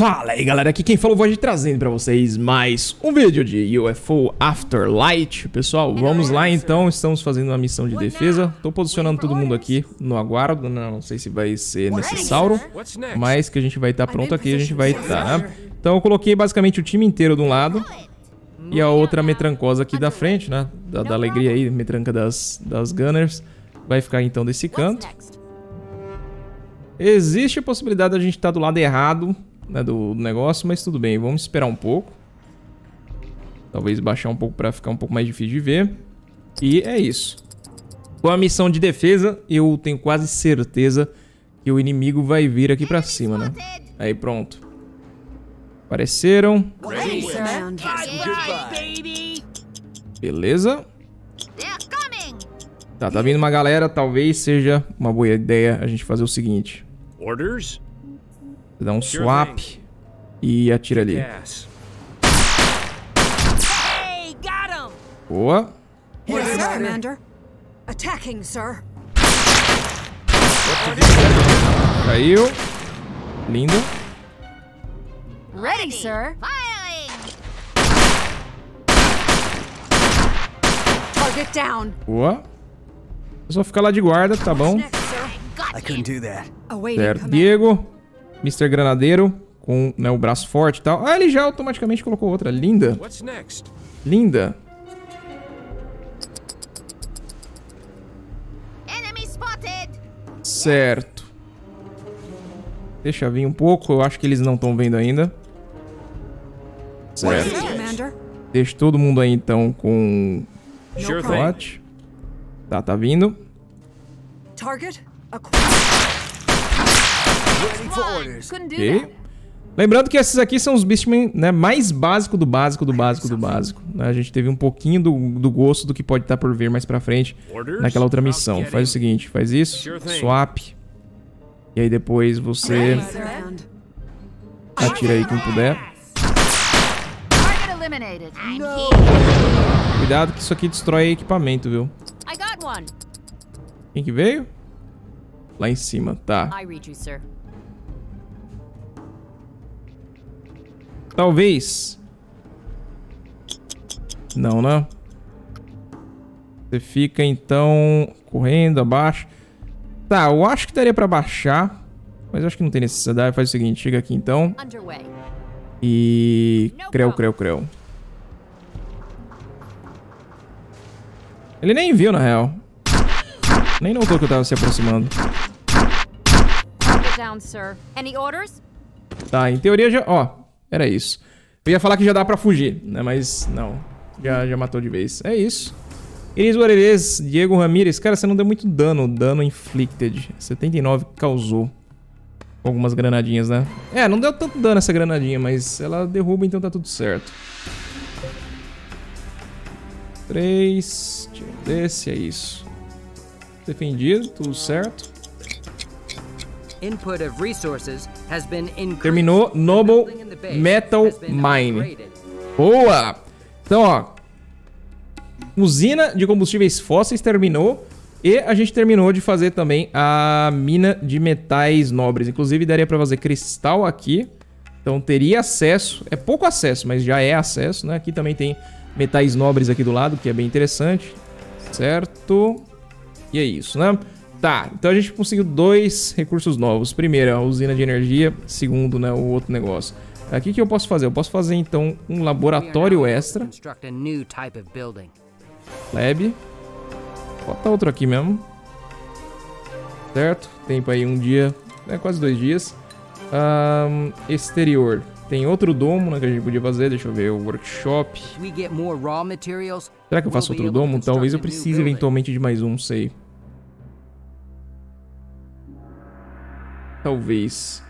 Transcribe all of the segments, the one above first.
Fala aí galera, aqui quem falou hoje trazendo pra vocês mais um vídeo de UFO Afterlight. Pessoal, vamos lá então, estamos fazendo uma missão de defesa. Tô posicionando todo mundo aqui no aguardo, não sei se vai ser necessário Mas que a gente vai estar tá pronto aqui, a gente vai estar, tá, né? Então eu coloquei basicamente o time inteiro de um lado E a outra metrancosa aqui da frente, né? Da, da alegria aí, metranca das, das Gunners. Vai ficar então desse canto. Existe a possibilidade da gente estar tá do lado errado né, do, negócio, mas tudo bem, vamos esperar um pouco. Talvez baixar um pouco para ficar um pouco mais difícil de ver. E é isso. Com a missão de defesa, eu tenho quase certeza que o inimigo vai vir aqui pra cima, né? Aí, pronto. Apareceram. Beleza. Tá, tá vindo uma galera. Talvez seja uma boa ideia a gente fazer o seguinte. Orders? Dá um swap e atira ali. Boa. Caiu. Lindo. Ready, sir. Target down. Boa. Só ficar lá de guarda, tá bom? Certo, Diego. Mr. Granadeiro, com né, o braço forte e tal. Ah, ele já automaticamente colocou outra. Linda. Linda. Certo. Deixa vir um pouco. Eu acho que eles não estão vendo ainda. Certo. Deixa todo mundo aí, então, com... Sure Tá, tá vindo. Target Ok. Lembrando que esses aqui são os Beastmen né, mais básico do básico do básico do básico. Né? A gente teve um pouquinho do, do gosto do que pode estar por vir mais pra frente naquela outra missão. Faz o seguinte, faz isso, swap. E aí depois você atira aí quem puder. Cuidado que isso aqui destrói equipamento, viu? Quem que veio? Lá em cima, tá. Talvez. Não, né? Você fica, então, correndo abaixo. Tá, eu acho que daria pra baixar. Mas eu acho que não tem necessidade. Faz o seguinte, chega aqui, então. E... Creu, creu, creu. Ele nem viu, na real. Nem notou que eu tava se aproximando. Tá, em teoria já... Ó, era isso. Eu ia falar que já dá pra fugir, né? Mas não. Já, já matou de vez. É isso. Iris Guarelês, Diego Ramirez. Cara, você não deu muito dano. Dano inflicted. 79 causou. Algumas granadinhas, né? É, não deu tanto dano essa granadinha, mas ela derruba, então tá tudo certo. Três. Tira desse, é isso. Defendido, tudo certo. Terminou Noble Metal Mine. Boa! Então, ó. Usina de combustíveis fósseis terminou. E a gente terminou de fazer também a mina de metais nobres. Inclusive, daria pra fazer cristal aqui. Então, teria acesso. É pouco acesso, mas já é acesso, né? Aqui também tem metais nobres aqui do lado, que é bem interessante. Certo? E é isso, né? Tá, então a gente conseguiu dois recursos novos. Primeiro, a usina de energia. Segundo, né, o outro negócio. Aqui que eu posso fazer? Eu posso fazer, então, um laboratório extra. Lab. Bota outro aqui mesmo. Certo? Tempo aí um dia, é quase dois dias. Um, exterior. Tem outro domo né, que a gente podia fazer. Deixa eu ver, o workshop. Será que eu faço outro domo? Talvez eu precise eventualmente de mais um, não sei. Talvez.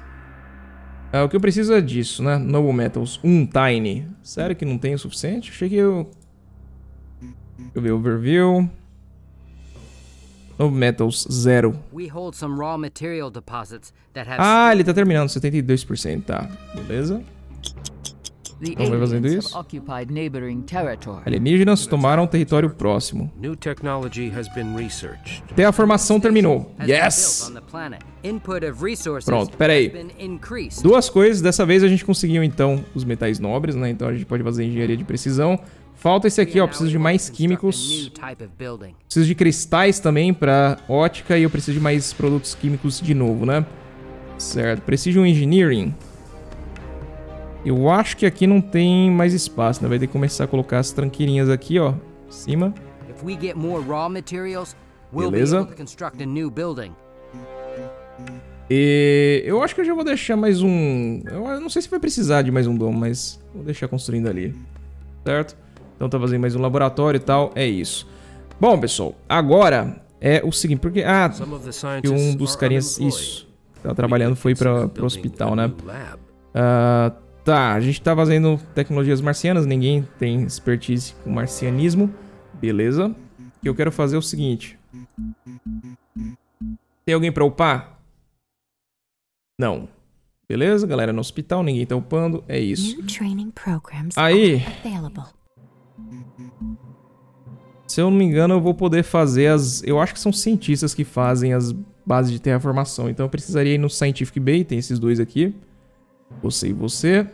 É, o que eu preciso é disso, né? Noble Metals. Um Tiny. Sério que não tem o suficiente? Achei que eu... Deixa eu ver, Overview. Noble Metals, zero. Ah, ele tá terminando, 72%, tá. Beleza. The vai fazendo isso. Alienígenas tomaram território próximo. New technology has been researched. Até a formação terminou. has been Yes! built on the planet. Input of resources Pronto, pera aí. has been increased. Duas coisas. Dessa vez a gente conseguiu, então, os metais nobres, né? Então a gente pode fazer engenharia de precisão. Falta esse aqui, ó. Preciso de mais químicos. Preciso de cristais também pra ótica e eu preciso de mais produtos químicos de novo, né? Certo. Precision Engineering. Eu acho que aqui não tem mais espaço, né? Vai ter que começar a colocar as tranqueirinhas aqui, ó. Em cima. If we get more raw materials, we'll Beleza. be able to construct a new building. E eu acho que eu já vou deixar mais um... Eu não sei se vai precisar de mais um domo, mas vou deixar construindo ali. Certo? Então tá fazendo mais um laboratório e tal. É isso. Bom, pessoal. Agora é o seguinte. Porque... Ah, que um dos carinhas... Isso. Tava trabalhando foi pro building hospital, né? new lab. Tá, a gente tá fazendo tecnologias marcianas, ninguém tem expertise com marcianismo. Beleza. O que eu quero fazer é o seguinte. Tem alguém pra upar? Não. Beleza, galera, no hospital, ninguém tá upando, é isso. Aí, se eu não me engano, eu vou poder fazer as... Eu acho que são cientistas que fazem as bases de terraformação, então eu precisaria ir no Scientific Bay, tem esses dois aqui. Você e você.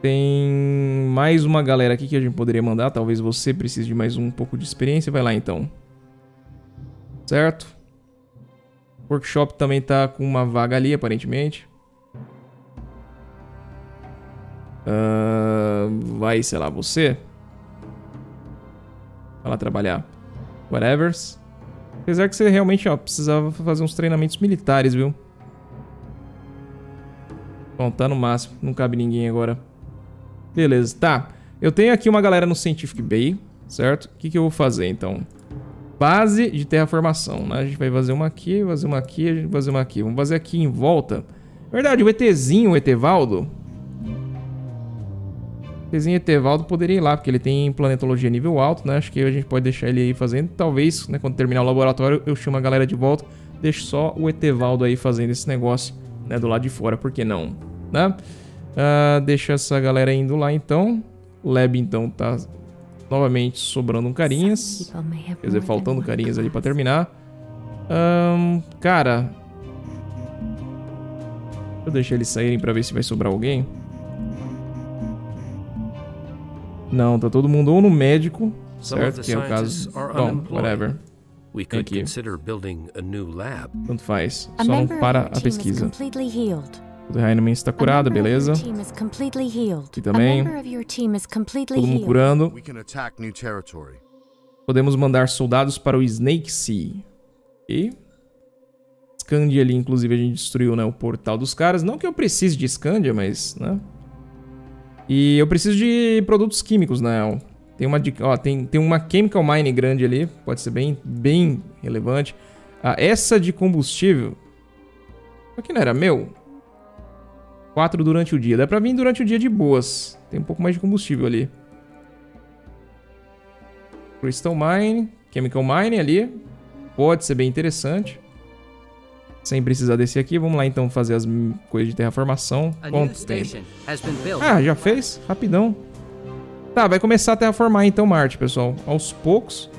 Tem mais uma galera aqui que a gente poderia mandar. Talvez você precise de mais um pouco de experiência. Vai lá então. Certo? Workshop também tá com uma vaga ali, aparentemente. Ah, vai, sei lá, você? Vai lá trabalhar. Whatever. Apesar que você realmente, ó, precisava fazer uns treinamentos militares, viu? Bom, tá no máximo. Não cabe ninguém agora. Beleza, tá. Eu tenho aqui uma galera no Scientific Bay, certo? O que, que eu vou fazer, então? Base de terraformação, né? A gente vai fazer uma aqui, fazer uma aqui, a gente vai fazer uma aqui. Vamos fazer aqui em volta. Verdade, o ETzinho, o Etevaldo... O ETzinho Etevaldo poderia ir lá, porque ele tem planetologia nível alto, né? Acho que a gente pode deixar ele aí fazendo. Talvez, né, quando terminar o laboratório, eu chamo a galera de volta. Deixo só o Etevaldo aí fazendo esse negócio, né? Do lado de fora, por que não? Né? Ah, deixa essa galera indo lá, então. O Lab, então, tá novamente sobrando um carinhas. Have Quer dizer, faltando carinhas ali pra terminar. Ahn, cara. Deixa eu deixar eles saírem pra ver se vai sobrar alguém. Não, tá todo mundo ou no médico, Some of certo? the Que é o caso. Bom, whatever. We could Thank you. consider building a new lab. Tanto faz. Só não para a pesquisa. Completely healed. O Heinemann está curado, A member of beleza. your team is completely healed. Aqui também. A member of your team is completely Todo mundo curando. We can attack new territory. Podemos mandar soldados para o Snake Sea. E Scandia ali, inclusive, a gente destruiu né, o portal dos caras. Não que eu precise de Scandia, mas, né? E eu preciso de produtos químicos, né? Tem uma, ó, tem, tem uma Chemical Mine grande ali. Pode ser bem, bem relevante. Ah, essa de combustível... Aqui não era meu? 4 durante o dia. Dá pra vir durante o dia de boas. Tem um pouco mais de combustível ali. Crystal Mine, Chemical Mine ali. Pode ser bem interessante. Sem precisar desse aqui, vamos lá então fazer as coisas de terraformação. Quanto tempo? Ah, já fez? Rapidão. Tá, vai começar a terraformar então Marte, pessoal. Aos poucos,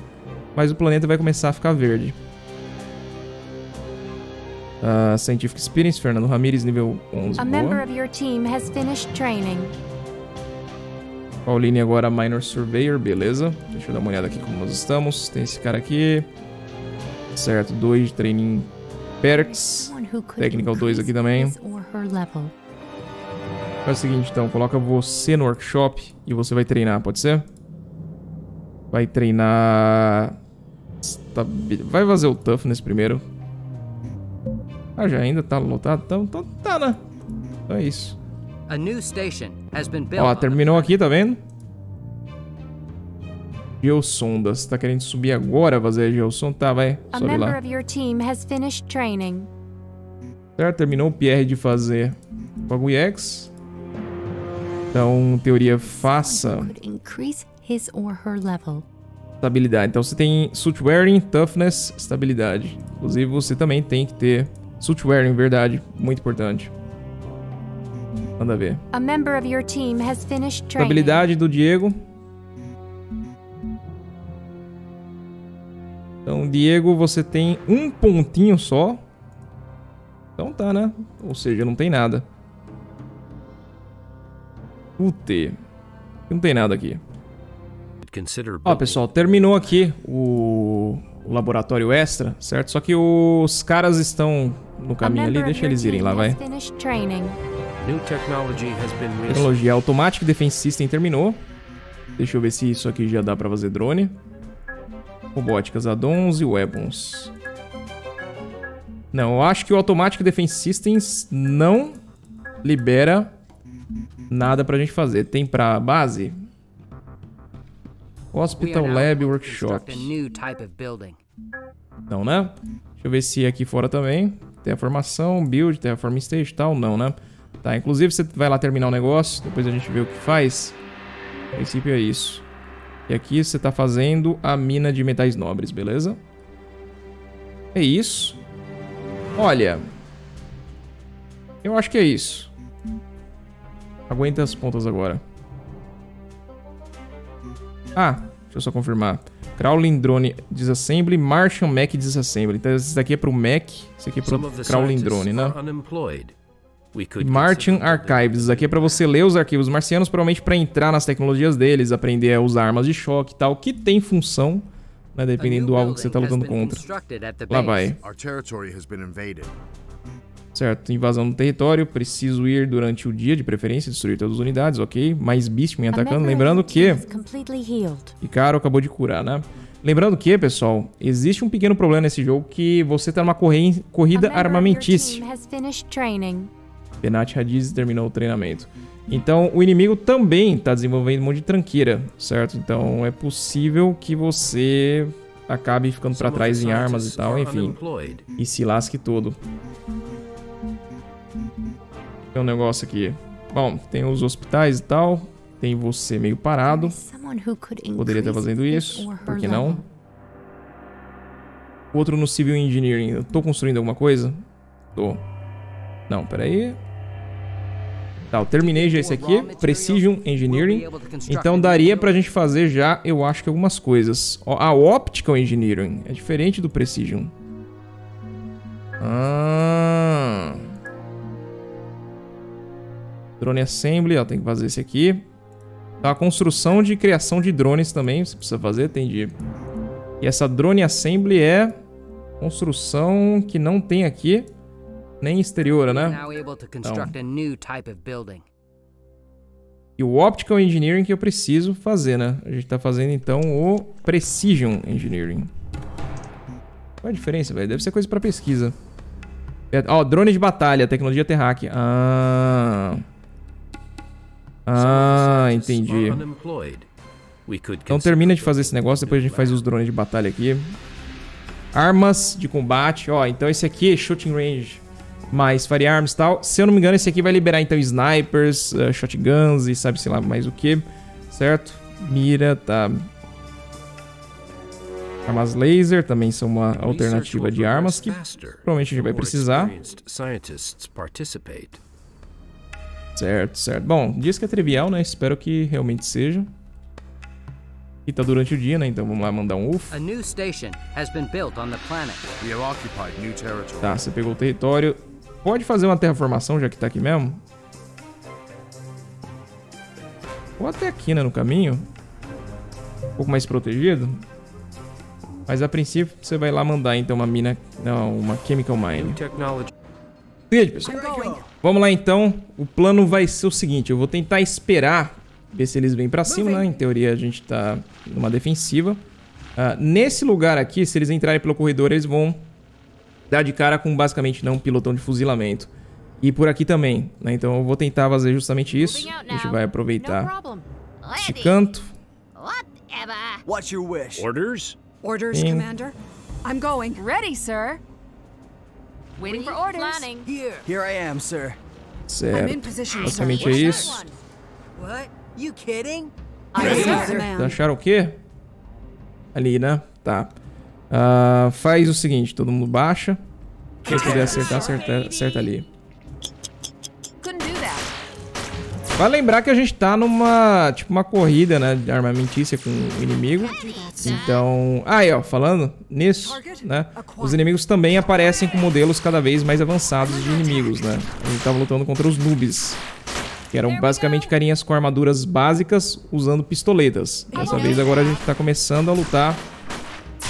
mas o planeta vai começar a ficar verde. Ah, Scientific Experience, Fernando Ramírez, nível 11. A member of your team has finished training. Pauline agora Minor Surveyor, beleza. Deixa eu dar uma olhada aqui como nós estamos. Tem esse cara aqui. Certo, 2 de training perks. Technical 2 aqui também. Faz o seguinte então, coloca você no workshop e você vai treinar, pode ser? Vai treinar... Vai fazer o toughness primeiro. Ah, já ainda tá lotado? Então, então tá, né? Então é isso. A new station has been built. Ó, terminou aqui, tá vendo? Geosondas. Tá querendo subir agora, fazer a geosonda? Tá, vai. Sobe member lá. of your team has finished training. Certo, terminou o PR de fazer o bagulho X. Então, em teoria, faça Could increase his or her level. estabilidade. Então, você tem suit wearing, toughness, estabilidade. Inclusive, você também tem que ter suit wearing, verdade. Muito importante. Manda ver. A member of your team has finished training. Estabilidade do Diego. Então, Diego, você tem um pontinho só. Então tá, né? Ou seja, não tem nada. UT. Não tem nada aqui. Ó, pessoal, terminou aqui o, o laboratório extra, certo? Só que os caras estão no caminho ali. Deixa eles irem lá, vai. Tecnologia Automatic Defense System terminou. Deixa eu ver se isso aqui já dá pra fazer drone. Robóticas addons e weapons. Não, eu acho que o Automatic Defense Systems não libera nada pra gente fazer. Tem pra base? Hospital Lab Workshop. Não, né? Deixa eu ver se aqui fora também. Tem a formação, build, tem a form stage e tal. Não, né? Tá, inclusive você vai lá terminar o negócio, depois a gente vê o que faz. A princípio é isso. E aqui você tá fazendo a mina de metais nobres, beleza? É isso. Olha. Eu acho que é isso. Aguenta as pontas agora. Ah, deixa eu só confirmar. Crawling Drone Disassembly, Martian Mac Disassembly. Então esse daqui é pro Mac, esse aqui é pro Crawling Drone, né? Martian Archives. Isso aqui é pra você ler os arquivos marcianos, provavelmente pra entrar nas tecnologias deles, aprender a usar armas de choque e tal, que tem função, né, dependendo do alvo que você tá has lutando contra. Lá vai. Certo, invasão do território, preciso ir durante o dia, de preferência, destruir todas as unidades, ok? Mais beast me atacando. Lembrando que. Icaro acabou de curar, né? Lembrando que, pessoal, existe um pequeno problema nesse jogo que você tá numa corre- corrida armamentícia. Benat Hadiz terminou o treinamento. Então, o inimigo também está desenvolvendo um monte de tranqueira, certo? Então, é possível que você acabe ficando para trás em armas e tal, enfim. E se lasque todo. Tem um negócio aqui. Bom, tem os hospitais e tal. Tem você meio parado. Poderia estar fazendo isso. Por que não? Outro no Civil Engineering. Eu tô construindo alguma coisa? Tô. Não, peraí. Tá, eu terminei já esse aqui. Precision Engineering. Então daria pra gente fazer já, eu acho que algumas coisas. A Optical Engineering é diferente do Precision. Ah. Drone Assembly, ó, tem que fazer esse aqui. Tá, a construção de criação de drones também, você precisa fazer, entendi. E essa Drone Assembly é construção que não tem aqui, nem exterior, né? Building. E o Optical Engineering que eu preciso fazer, né? A gente tá fazendo então o Precision Engineering. Qual a diferença, velho? Deve ser coisa pra pesquisa. É- Ó, drone de batalha, tecnologia Terrac. Ah. Ah, entendi. Então termina de fazer esse negócio, depois a gente faz os drones de batalha aqui. Armas de combate, ó, então esse aqui é shooting range mais firearms e tal. Se eu não me engano, esse aqui vai liberar então snipers, eh, shotguns e sabe sei lá mais o que, certo? Mira, tá. Armas laser também são uma alternativa de armas que provavelmente a gente vai precisar. Certo, certo. Bom, diz que é trivial, né? Espero que realmente seja. E tá durante o dia, né? Então vamos lá mandar um UF. A new station has been built on the planet. We have occupied new territory. Tá, você pegou o território. Pode fazer uma terraformação, já que tá aqui mesmo? Ou até aqui, né, no caminho. Um pouco mais protegido. Mas a princípio, você vai lá mandar, então, uma mina... Não, uma chemical mine. Seguinte, pessoal. Vamos lá, então. O plano vai ser o seguinte. Eu vou tentar esperar ver se eles vêm pra cima, né? Em teoria, a gente tá numa defensiva. Ah, nesse lugar aqui, se eles entrarem pelo corredor, eles vão dar de cara com basicamente não um pilotão de fuzilamento. E por aqui também, né? Então eu vou tentar fazer justamente isso. A gente vai aproveitar esse canto. What's your wish? orders. Orders. Commander? I'm going. Ready, sir. Waiting for orders. Planning. Here. Here I am, sir. I'm in Certo. Basicamente é isso. What? You kidding? Acharam o quê? Ali, né? Tá. Ah, faz o seguinte, todo mundo baixa. Quem puder acertar, acerta, acerta ali. Vale lembrar que a gente tá numa, tipo, uma corrida, né, de armamentícia com o inimigo. Então, aí, ó, falando nisso, né, os inimigos também aparecem com modelos cada vez mais avançados de inimigos, né. A gente tava lutando contra os noobs, que eram basicamente carinhas com armaduras básicas usando pistoletas. Dessa vez agora a gente tá começando a lutar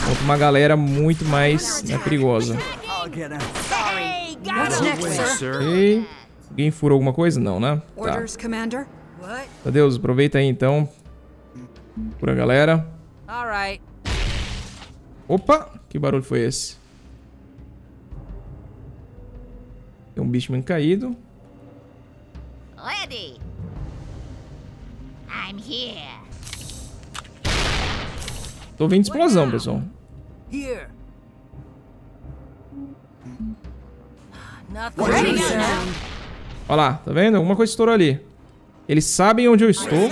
contra uma galera muito mais né, perigosa. I'll Alguém furou alguma coisa? Não, né? Tá. Orders, Commander? What? Adeus, aproveita aí então. Pura galera. All right. Opa! Que barulho foi esse? Tem um bicho meio caído. Ready. I'm here. Tô vendo explosão, pessoal. Here. Nothing. Olha lá, tá vendo? Alguma coisa estourou ali. Eles sabem onde eu estou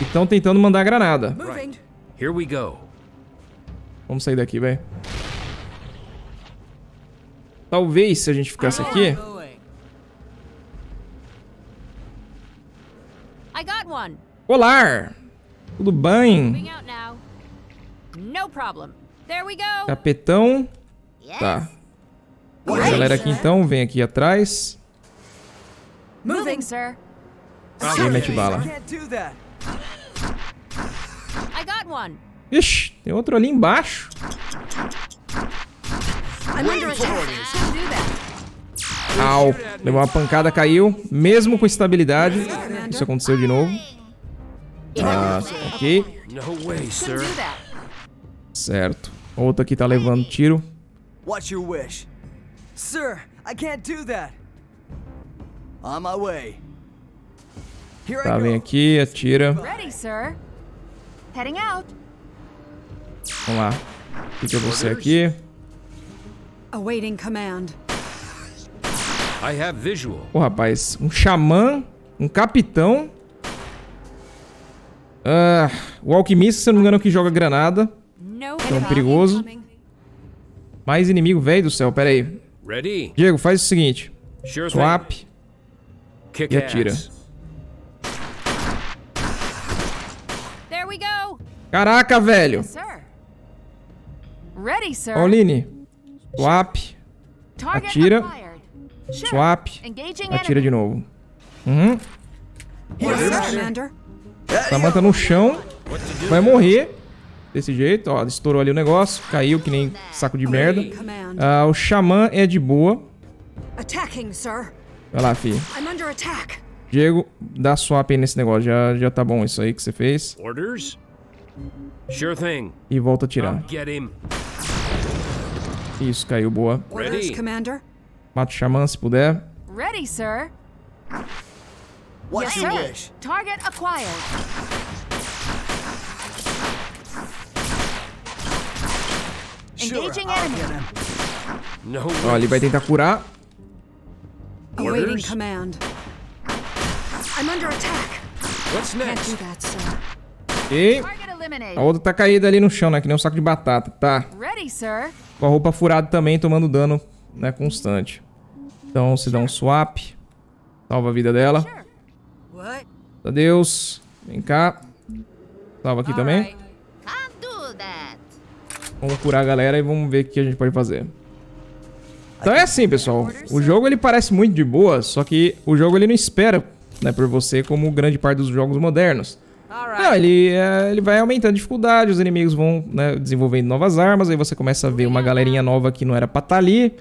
e estão tentando mandar granada. We go. Vamos sair daqui, velho. Talvez se a gente ficasse aqui. Going. I got one. Olá! Tudo bem? Moving out now. No problem. There we go. Capetão. Tá. A galera aqui então, vem aqui atrás. Moving, sir. E mete bala. I can't do that. I got one. Ixi, tem outro ali embaixo. I'm under attack. Can't do that. Au. Levou uma pancada, caiu. Mesmo com estabilidade. Isso aconteceu de novo. Ah, ok. No way, sir. Do that. Certo. Outro aqui tá levando tiro. What's your wish? Sir, I can't do that. Tá, I vem aqui, atira. Ready, sir. Heading out. Vamos lá. O que, que é você aqui? Awaiting command. I have visual. Pô, rapaz. Um xamã. Um capitão. Ah, o alquimista, se eu não me engano, é o que joga granada. No Tão perigoso. Mais inimigo, velho do céu. Pera aí. Ready? Diego, faz o seguinte. Swap. Kick e atira. we go. Caraca, velho. Pauline. Swap. Atira. Swap. Atira de novo. Uhum. Samantha no chão. Vai morrer. Desse jeito, ó. Estourou ali o negócio. Caiu que nem saco de merda. Ah, o xamã é de boa. Attacking, sir. Vai lá, filho. I'm under attack. Diego, dá swap aí nesse negócio. Já, já tá bom isso aí que você fez. Orders? Sure thing. E volta a tirar. get him. Isso, caiu, boa. Orders, Ready. Commander. Mata o xamã se puder. Ready, sir. What's yes, your sir. wish? Target acquired. Sure, Engaging enemy. No Ó, ele vai tentar curar. Awaiting Orders? command. I'm under attack. What's Can't do next? that, sir. E a outra tá caída ali no chão, né? Que nem um saco de batata. Tá. Ready, sir. Com a roupa furada também, tomando dano, né? Constante. Então, se dá um swap. Salva a vida dela. What? Adeus. Vem cá. Salva aqui também. Vamos curar a galera e vamos ver o que a gente pode fazer. Então é assim, pessoal. O jogo ele parece muito de boa, só que o jogo ele não espera, né, por você como grande parte dos jogos modernos. Não, ele, é, ele vai aumentando a dificuldade, os inimigos vão né, desenvolvendo novas armas, aí você começa a ver uma galerinha nova que não era pra estar ali.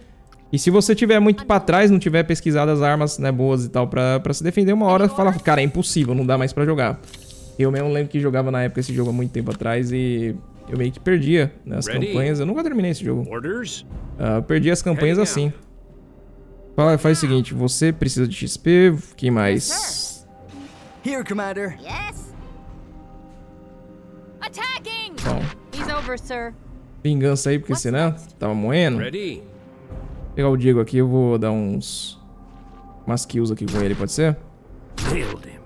E se você tiver muito pra trás, não tiver pesquisado as armas né, boas e tal pra, pra se defender, uma hora fala, cara, é impossível, não dá mais pra jogar. Eu mesmo lembro que jogava na época esse jogo há muito tempo atrás e eu meio que perdia né, as Ready? campanhas. Eu nunca terminei esse jogo. Eu perdi as campanhas assim. Fala- Faz o seguinte, você precisa de XP, quem mais? Here, Commander. Yes. Attacking. Bom, over, sir. vingança aí, porque senão tava moendo. Ready? Vou pegar o Diego aqui, eu vou dar uns... Umas kills aqui com ele, pode ser? Nailed him.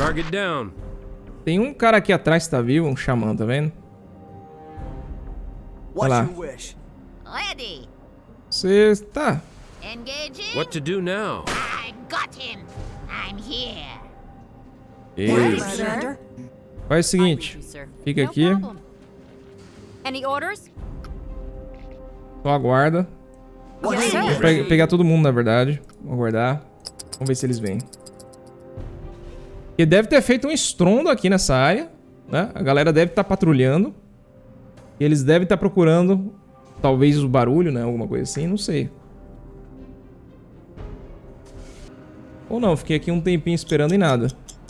Target down. Tem um cara aqui atrás que tá vivo, um xamã, tá vendo? What's lá. Ready. Você tá. Engaging. What to do now? I got him. I'm here. Isso. Faz o seguinte. Fica aqui. Any orders? Só aguarda. Vou pegar todo mundo, na verdade. Vou aguardar. Vamos ver se eles vêm. Ele deve ter feito um estrondo aqui nessa área, né? A galera deve estar patrulhando. Eles devem estar procurando, talvez, o barulho, né? Alguma coisa assim, não sei. Ou não, fiquei aqui um tempinho esperando e nada.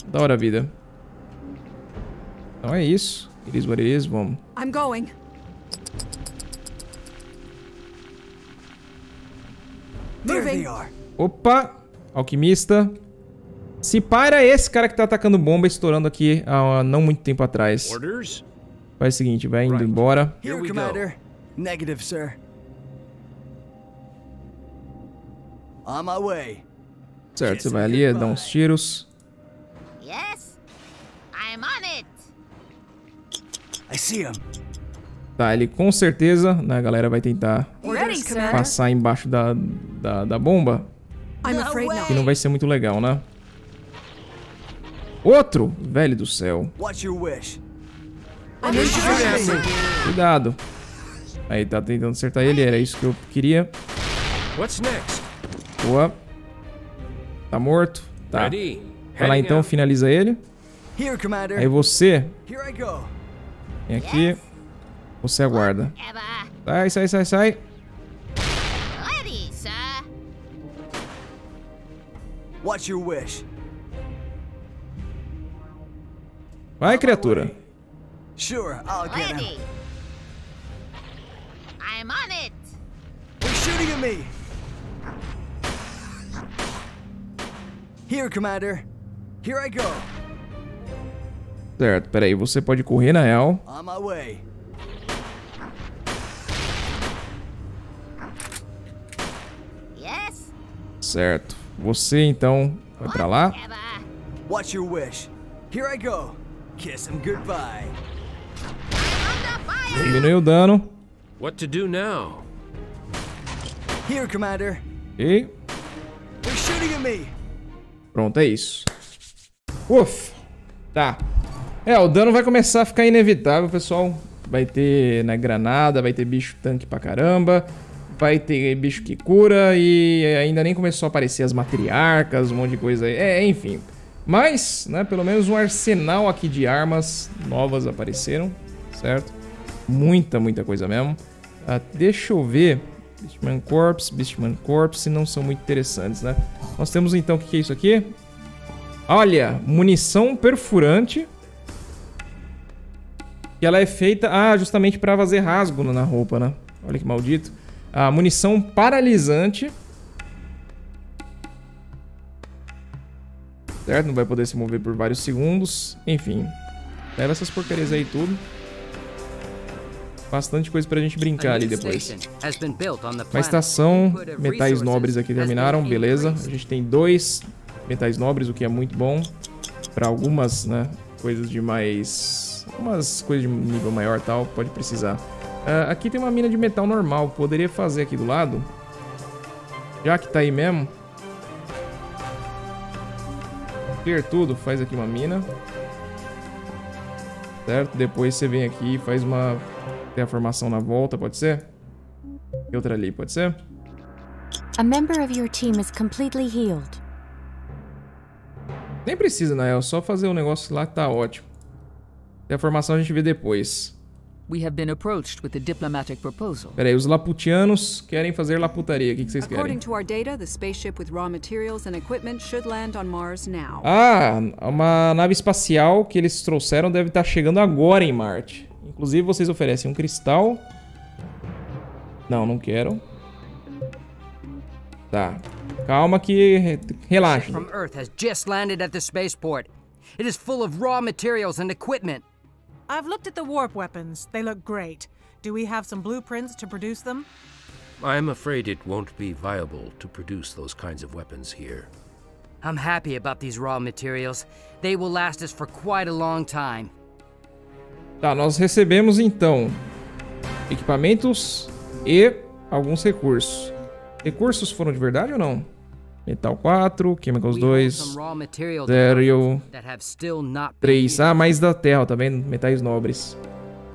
Da hora a vida. Então é isso. Eles, what it is, vamos. I'm going. There Moving. they are. Opa! Alquimista. Se pá, era esse cara que tá atacando bomba, estourando aqui há não muito tempo atrás. Faz o seguinte, vai indo embora. Here. Commander. Negative, sir. On my way. Certo, você vai ali, dá uns tiros. Yes. I'm on it. I see him. Tá, ele com certeza, né, a galera vai tentar Ready, passar embaixo da, da, da bomba, I'm afraid que não vai ser muito legal, né? Outro! Velho do céu. What's your wish? I'm in Cuidado. Aí, tá tentando acertar ele, era isso que eu queria. Boa. Tá morto. Tá. Vai lá então, finaliza ele. Aí você, vem aqui. Você aguarda. Sai, sai, sai, sai. What's your wish? Vai, criatura. Sure, I'll get him. I'm on it. They're shooting at me. Here, Commander. Here I go. Certo, peraí, você pode correr na real. On my way. Yes. Certo. Você então vai pra lá. What's your wish? Here I go. Kiss him goodbye. Under fire. Diminui o dano. What to do now? Here, Commander. Ok. They're shooting at me. Pronto, é isso. Uf. Tá. É, o dano vai começar a ficar inevitável, pessoal. Vai ter na granada, vai ter bicho tanque pra caramba. Vai ter bicho que cura e ainda nem começou a aparecer as matriarcas, um monte de coisa aí. É, enfim. Mas, né, pelo menos um arsenal aqui de armas novas apareceram, certo? Muita, muita coisa mesmo. Ah, deixa eu ver. Beastman Corpse, Beastman Corpse não são muito interessantes, né? Nós temos então o que que é isso aqui? Olha, munição perfurante. E ela é feita, ah, justamente para fazer rasgo na roupa, né? Olha que maldito. A munição paralisante. Certo? Não vai poder se mover por vários segundos. Enfim. Leva essas porcarias aí tudo. Bastante coisa pra gente brincar ali depois. Uma estação, metais nobres aqui terminaram, beleza. A gente tem dois metais nobres, o que é muito bom. Pra algumas, né, coisas de mais... Umas coisas de nível maior tal, pode precisar. Ah, aqui tem uma mina de metal normal, poderia fazer aqui do lado. Já que tá aí mesmo. Clear tudo, faz aqui uma mina. Certo? Depois você vem aqui e faz uma... Tem a formação na volta, pode ser? E outra ali, pode ser? A member of your team is completely healed. Nem precisa, né? É só fazer o negócio lá que tá ótimo. E a formação a gente vê depois. We have been approached with a diplomatic proposal. Pera aí, os laputianos querem fazer laputaria. O que, que vocês querem? According to our data, the spaceship with raw materials and equipment should land on Mars now. Ah, uma nave espacial que eles trouxeram deve estar chegando agora em Marte. Inclusive, vocês oferecem um cristal. Não, não quero. Tá. Calma que... re- Relaxa. From Earth has just landed at the spaceport. It is full of raw materials and equipment. I've looked at the warp weapons. They look great. Do we have some blueprints to produce them? I'm afraid it won't be viable to produce those kinds of weapons here. I'm happy about these raw materials. They will last us for quite a long time. Tá, nós recebemos então equipamentos e alguns recursos. Recursos foram de verdade ou não? Metal 4, Chemicals We hold 2, some raw material Zero, that have still not been 3. Ah, mais da terra, tá vendo? Metais nobres.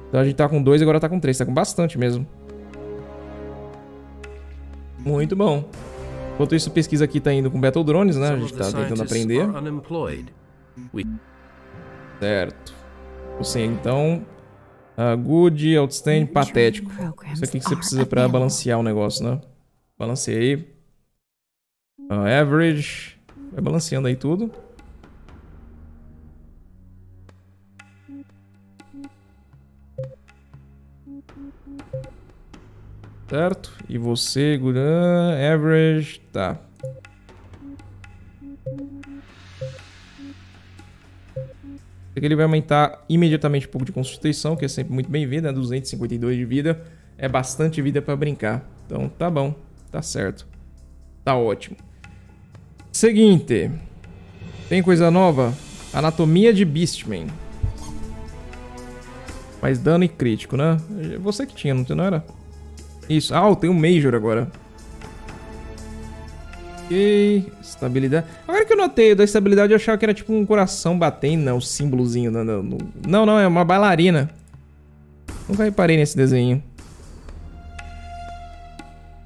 Então a gente tá com 2 e agora tá com 3. Tá com bastante mesmo. Muito bom. Enquanto isso, a pesquisa aqui tá indo com Battle Drones, né? A gente tá tentando aprender. Certo. Você então. ah, good, outstanding, patético. Isso aqui que você precisa pra balancear o negócio, né? Balanceia Ah, average. Vai balanceando aí tudo. Certo? E você, ah, average. Tá. Ele vai aumentar imediatamente um pouco de constituição, que é sempre muito bem-vindo, né? 252 de vida. É bastante vida pra brincar. Então tá bom, tá certo. Tá ótimo. Seguinte. Tem coisa nova? Anatomia de Beastman. Mais dano e crítico, né? Você que tinha, não não era? Isso. Ah, tem um Major agora. Ok. Estabilidade. Agora que eu notei, da estabilidade eu achava que era tipo um coração batendo, né? O símbolozinho. No, no- no- Não, não, é uma bailarina. Nunca reparei nesse desenho.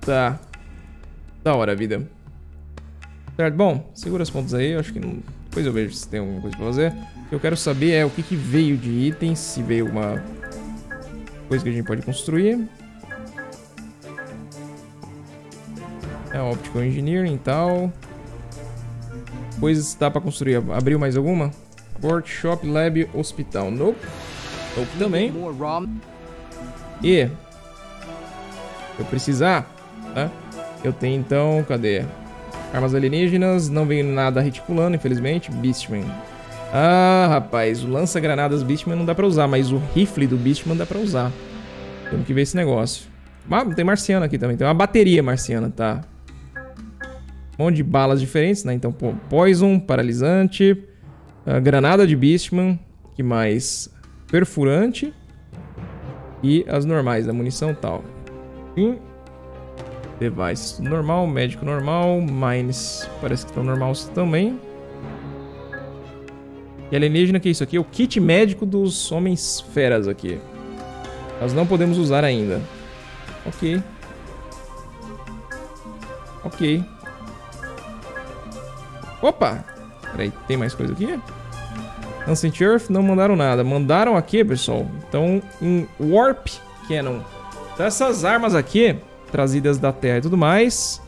Tá. Da hora, vida. Certo, bom, segura os pontos aí. Acho que não... Depois eu vejo se tem alguma coisa pra fazer. O que eu quero saber é o que, que veio de itens. Se veio alguma coisa que a gente pode construir. É Optical Engineering e tal. Coisas dá pra construir. Abriu mais alguma? Workshop, Lab, Hospital. Nope. Nope também. E eu precisar, né? Eu tenho então, cadê? Armas alienígenas, não veio nada reticulando, infelizmente. Beastman. Ah, rapaz, o lança-granadas Beastman não dá pra usar, mas o rifle do Beastman dá pra usar. Temos que ver esse negócio. Ah, tem marciano aqui também, tem uma bateria marciana, tá? Um monte de balas diferentes, né? Então, pô, Poison, paralisante, ah, granada de Beastman, que mais? Perfurante e as normais, da munição e tal. Enfim. Device normal, médico normal, mines parece que estão normais também. E alienígena, que é isso aqui? O kit médico dos homens feras aqui. Nós não podemos usar ainda. Ok. Ok. Opa! Peraí, tem mais coisa aqui? Ancient Earth não mandaram nada. Mandaram aqui, pessoal. Então, um Warp Cannon. Então, essas armas aqui, trazidas da Terra e tudo mais,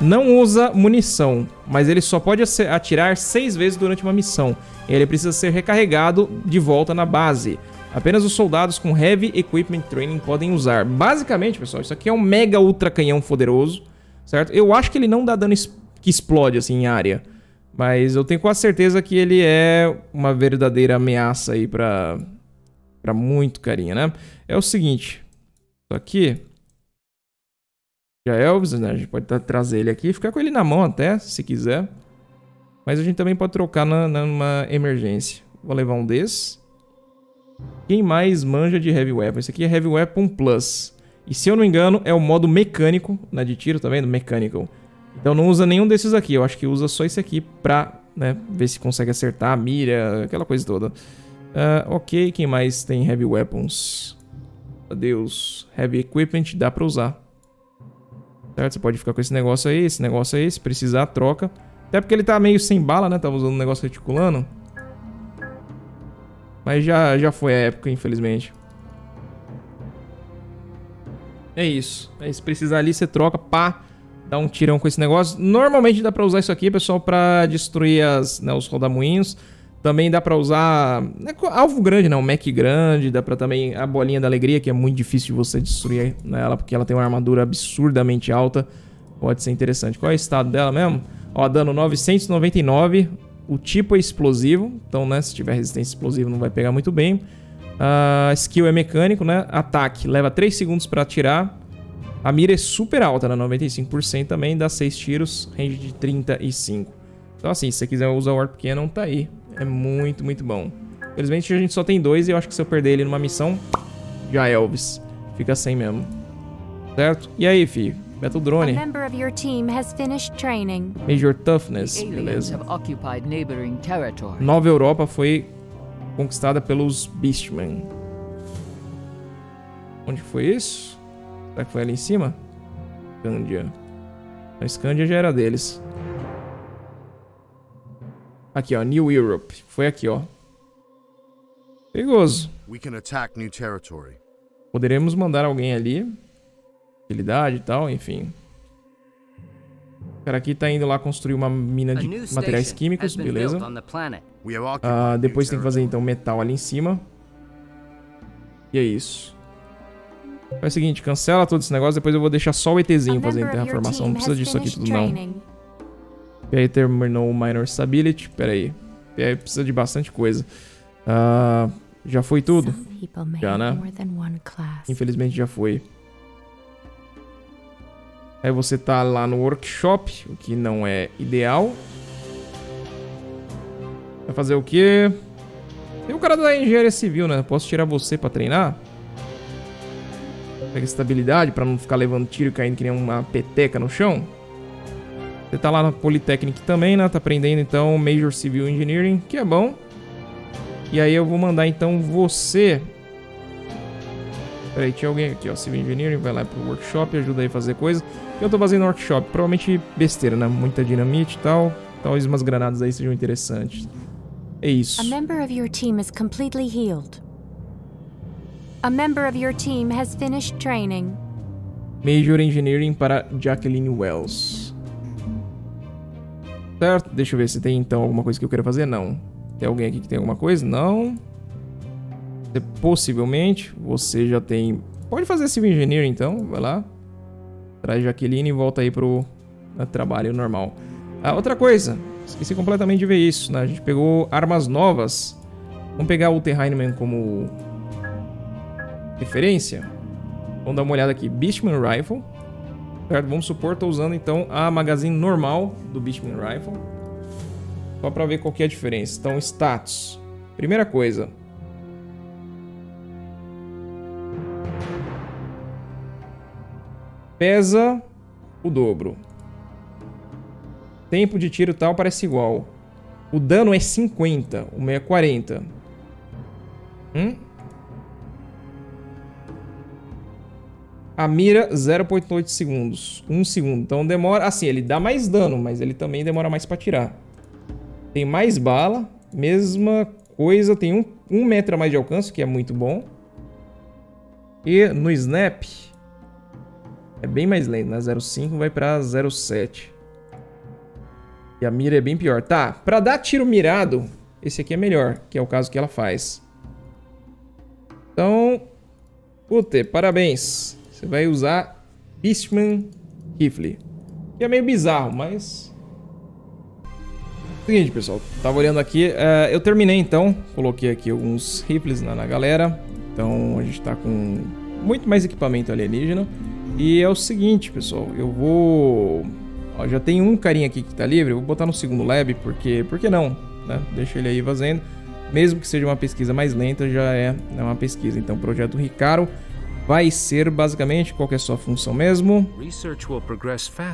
não usa munição, mas ele só pode atirar seis vezes durante uma missão. Ele precisa ser recarregado de volta na base. Apenas os soldados com Heavy Equipment Training podem usar. Basicamente, pessoal, isso aqui é um mega ultra canhão poderoso, certo? Eu acho que ele não dá dano que explode assim em área, mas eu tenho quase certeza que ele é uma verdadeira ameaça aí pra, pra muito carinha, né? É o seguinte, isso aqui já é Elvis, né? A gente pode tra- trazer ele aqui ficar com ele na mão até, se quiser. Mas a gente também pode trocar na, numa emergência. Vou levar um desses. Quem mais manja de Heavy Weapon? Esse aqui é Heavy Weapon Plus. E se eu não engano, é o modo mecânico, né? De tiro, tá vendo? Mechanical. Então não usa nenhum desses aqui. Eu acho que usa só esse aqui pra, né? Ver se consegue acertar a mira, aquela coisa toda. Ah, ok, quem mais tem Heavy Weapons? Adeus. Heavy Equipment dá pra usar. Certo? Você pode ficar com esse negócio aí, esse negócio aí, se precisar, troca. Até porque ele tá meio sem bala, né? Tava usando um negócio reticulando. Mas já, já foi a época, infelizmente. É isso. Aí se precisar ali, você troca, pá, dá um tirão com esse negócio. Normalmente dá pra usar isso aqui, pessoal, pra destruir as, né, os rodamuinhos. Também dá pra usar né, alvo grande, não, Mac grande. Dá pra também a bolinha da alegria, que é muito difícil de você destruir né, ela, porque ela tem uma armadura absurdamente alta. Pode ser interessante. Qual é o estado dela mesmo? Ó, dano 999. O tipo é explosivo. Então, né, se tiver resistência explosiva, não vai pegar muito bem. Ah, skill é mecânico, né? Ataque leva 3 segundos pra atirar. A mira é super alta, né? 95% também, dá 6 tiros, range de 35. Então, assim, se você quiser usar o Warp Cannon, tá aí. É muito, muito bom. Infelizmente, a gente só tem dois e eu acho que se eu perder ele numa missão, já é Elvis. Fica sem mesmo. Certo? E aí, fi? Battle A Drone. member of your team has finished training. Major Toughness, beleza. Nova Europa foi conquistada pelos Beastmen. Onde foi isso? Será que foi ali em cima? Scandia. A Scandia já era deles. Aqui, ó. New Europe. Foi aqui, ó. Perigoso. We can attack new territory. Poderemos mandar alguém ali. Utilidade e tal, enfim. O cara aqui tá indo lá construir uma mina A de new materiais químicos, beleza. Ah, depois tem que fazer territory. então metal ali em cima. E é isso. Faz o seguinte, cancela todo esse negócio, depois eu vou deixar só o ETzinho fazendo terraformação. Não precisa disso aqui tudo não. Aí terminou o Minor Stability. Pera aí. Aí precisa de bastante coisa. Ah, já foi tudo? Já, né? Infelizmente já foi. Aí você tá lá no workshop, o que não é ideal. Vai fazer o quê? Tem o cara da engenharia civil, né? Posso tirar você pra treinar? Pega estabilidade pra não ficar levando tiro e caindo que nem uma peteca no chão. Você tá lá na Polytechnic também, né? Tá aprendendo então Major Civil Engineering, que é bom. E aí eu vou mandar então você Peraí, tinha alguém aqui, ó. Civil Engineering, vai lá pro workshop, ajuda aí a fazer coisa. Eu tô fazendo workshop, provavelmente besteira, né? Muita dinamite e tal. Talvez umas granadas aí sejam interessantes. É isso. A member of your team is completely healed. A member of your team has finished training. Major Engineering para Jacqueline Wells. Certo? Deixa eu ver se tem então alguma coisa que eu queira fazer. Não. Tem alguém aqui que tem alguma coisa? Não. Possivelmente, você já tem... Pode fazer Civil Engineering então, vai lá. Traz Jaqueline e volta aí pro né, trabalho normal. Ah, outra coisa, esqueci completamente de ver isso, né? A gente pegou armas novas. Vamos pegar o Terrainman como referência. Vamos dar uma olhada aqui. Beastman Rifle. Certo? Vamos supor, estou usando então a magazine normal do Beastman Rifle. Só para ver qual que é a diferença. Então, status. Primeira coisa. Pesa o dobro. Tempo de tiro tal parece igual. O dano é 50, o meu é 40. Hum? A mira 0.8 segundos. 1 segundo. Então demora. Assim, ele dá mais dano, mas ele também demora mais pra tirar. Tem mais bala. Mesma coisa. Tem um, um metro a mais de alcance, que é muito bom. E no snap. É bem mais lento, né? 0.5 vai pra 0.7. E a mira é bem pior. Tá, pra dar tiro mirado, esse aqui é melhor, que é o caso que ela faz. Então, Puta, parabéns. Você vai usar Beastman Rifle. Que é meio bizarro, mas... Seguinte, pessoal. Tava olhando aqui. eh, eu terminei, então. Coloquei aqui alguns rifles na, na galera. Então, a gente tá com muito mais equipamento alienígena. E é o seguinte, pessoal. Eu vou... Ó, já tem um carinha aqui que tá livre. Eu vou botar no segundo lab, porque... Por que não? Né? Deixa ele aí fazendo. Mesmo que seja uma pesquisa mais lenta, já é né, uma pesquisa. Então, projeto Ricaro vai ser basicamente qual é a sua função mesmo.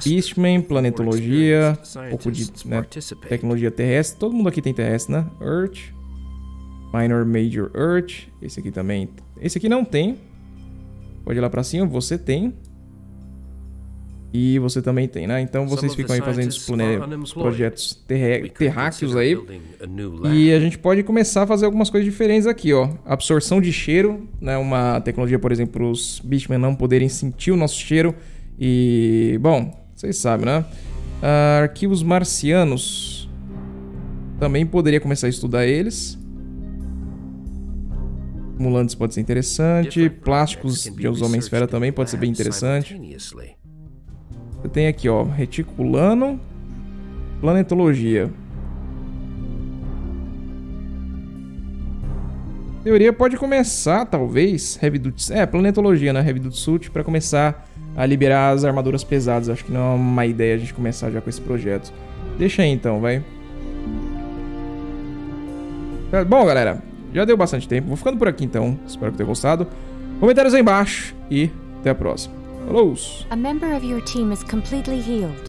Beastman, planetologia, um pouco de né, tecnologia terrestre. Todo mundo aqui tem terrestre, né? Earth, Minor, Major Earth. Esse aqui também. Esse aqui não tem. Pode ir lá pra cima, você tem. E você também tem, né? Então vocês ficam aí fazendo os projetos terráqueos aí. E a gente pode começar a fazer algumas coisas diferentes aqui, ó. Absorção de cheiro, né? Uma tecnologia, por exemplo, para os Beastmen não poderem sentir o nosso cheiro. E, bom, vocês sabem, né? Ah, arquivos marcianos. Também poderia começar a estudar eles. Simulantes pode ser interessante. Plásticos de Homem-Esfera researched também pode ser bem interessante. Você tem aqui, ó, reticulano, planetologia. Teoria pode começar, talvez, Heavy. É, planetologia, né? Heavy Duty Suit, pra começar a liberar as armaduras pesadas. Acho que não é uma ideia a gente começar já com esse projeto. Deixa aí, então, vai. Tá, Bom, galera, já deu bastante tempo. Vou ficando por aqui, então. Espero que tenham gostado. Comentários aí embaixo e até a próxima. A member of your team is completely healed.